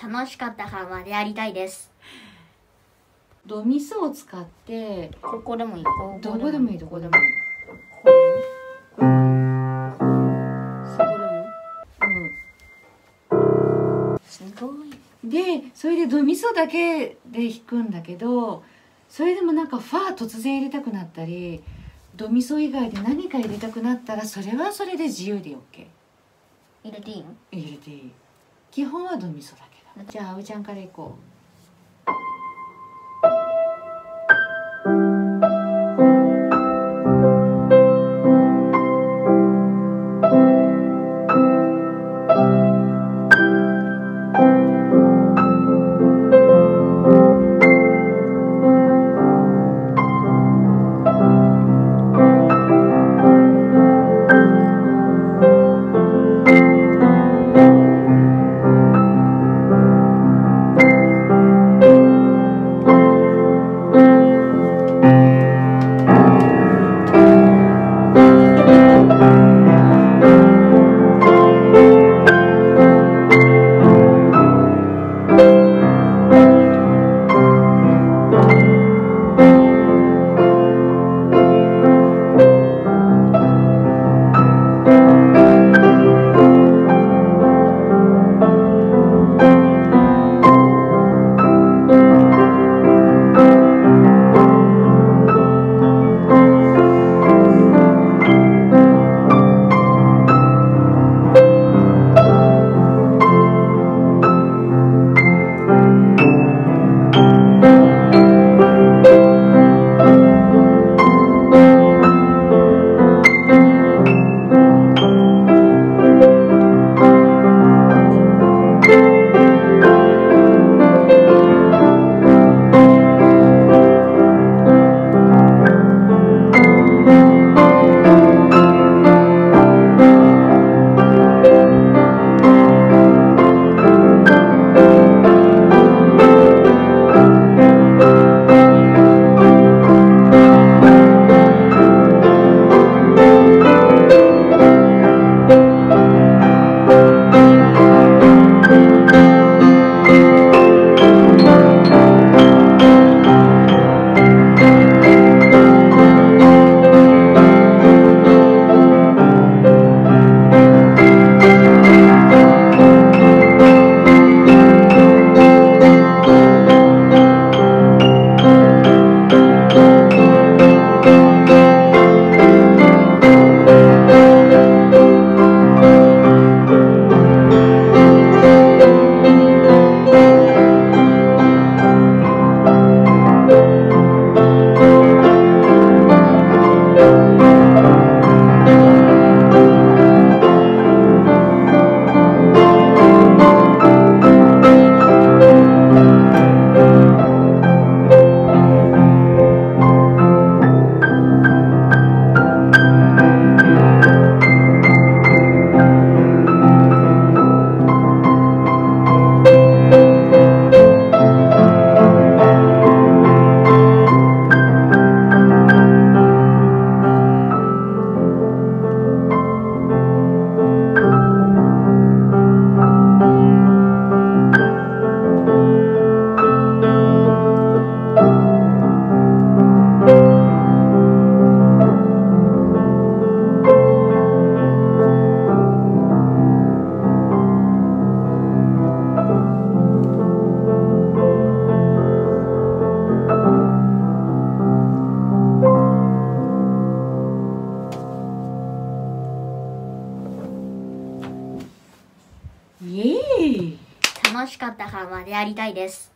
楽しかったからまでやりたいです。ドミソを使ってここでもいい？どこでもいい？どこでもいい？ここでもすごいうんでそれでドミソだけで弾くんだけどそれでもなんかファー突然入れたくなったりドミソ以外で何か入れたくなったらそれはそれで自由で OK 入れていい？の入れていい。基本はドミソだけ。どじゃああおいちゃんからいこう。楽しかったからまでやりたいです。